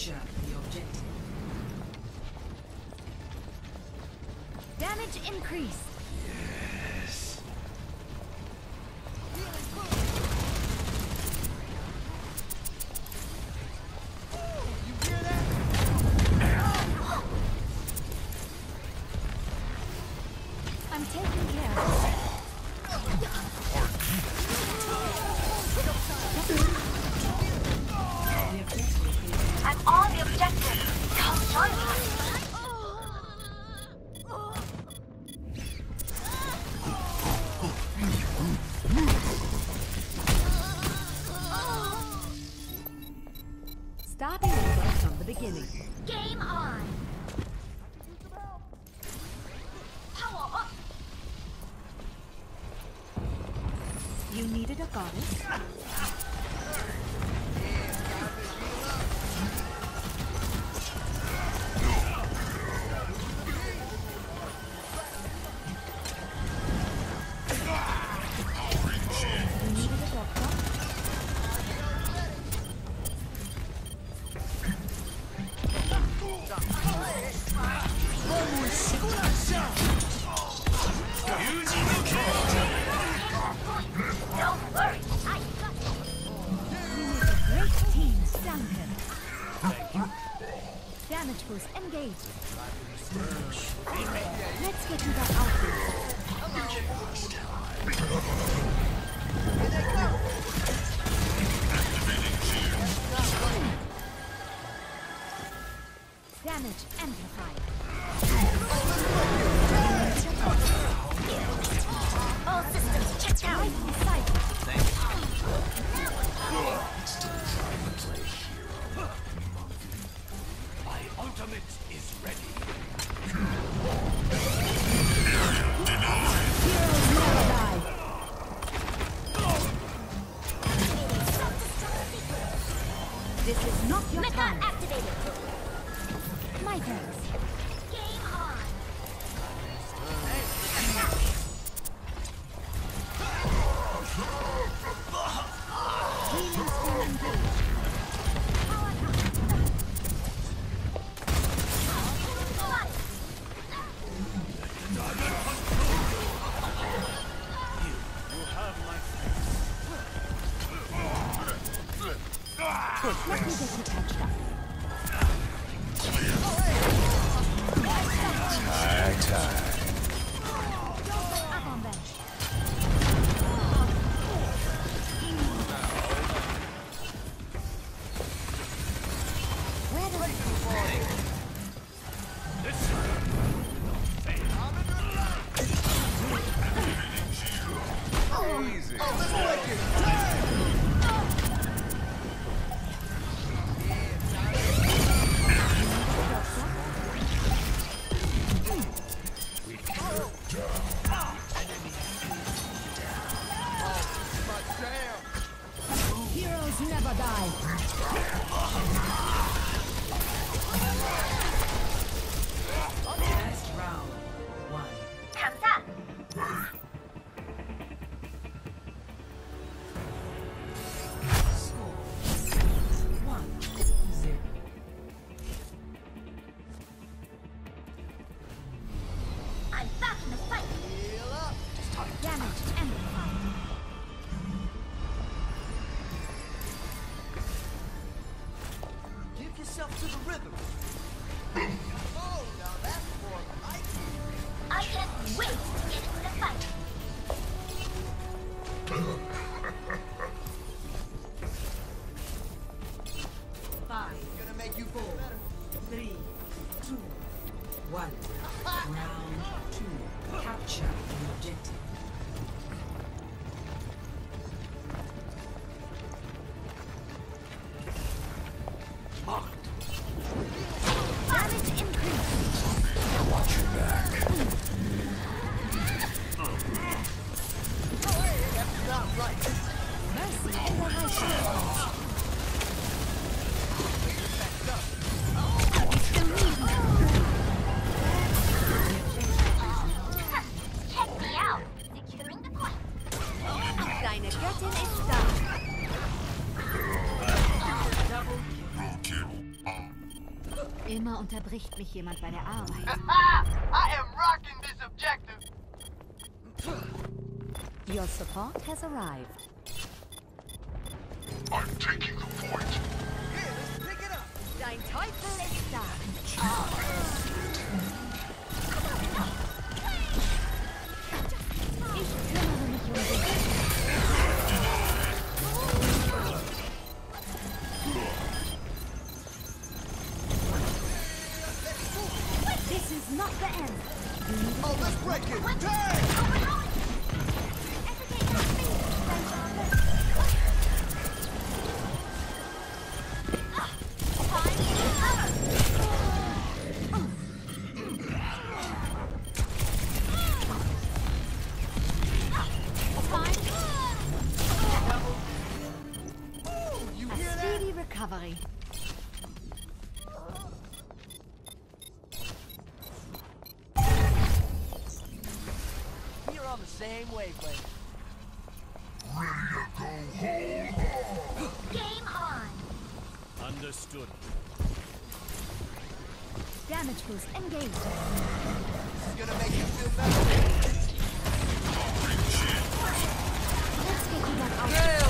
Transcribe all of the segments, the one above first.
Capture the objective. Damage increased. I'm beginning. Game on. Power up. You needed a goddess? Damage engaged. Let's get you that outfit. Damage amplified. all systems checked out. Right beside you. My ultimate is ready. Heroes. This is not your Mecha time. activated. My thanks. Let me get you patched up. I'm back in the fight. Heal up. Just time. Damage amplified. Give yourself to the rhythm. oh, now that's more like. I can't wait to get into the fight. Immer unterbricht mich jemand bei der Arbeit. I am rocking this objective. Your support has arrived. I'm taking the point. Here, let's pick it up. Dein Teufel ist da. Ich kümmere mich um dich. This is not the end. Oh, let's break it. Dang! We're on the same wavelength. Game on. Understood. Damage boost engaged. It's gonna make you feel better. Let's get you back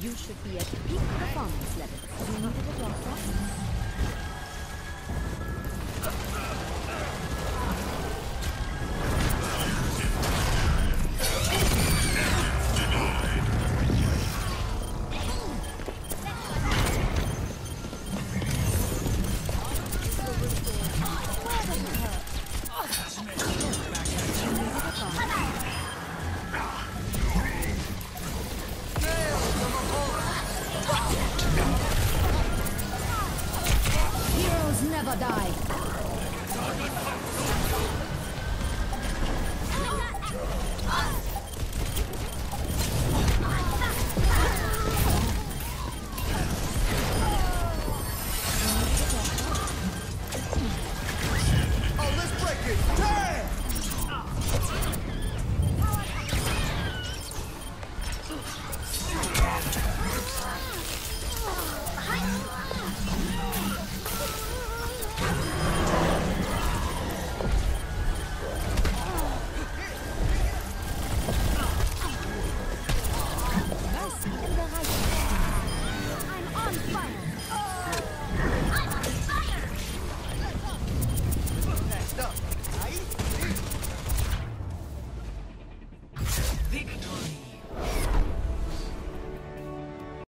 You should be at peak performance level. You needed a doctor? On fire.